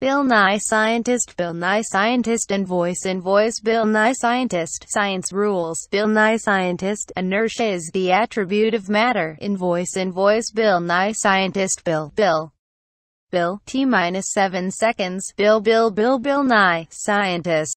Bill Nye Scientist Bill Nye Scientist and Voice in Voice Bill Nye Scientist Science Rules Bill Nye Scientist Inertia is the attribute of matter in Voice in Voice Bill Nye Scientist Bill Bill Bill T minus 7 seconds Bill Bill Bill Bill Nye Scientist.